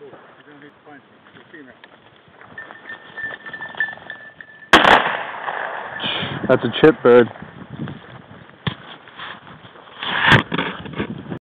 You're going need to find the female. That's a chip bird.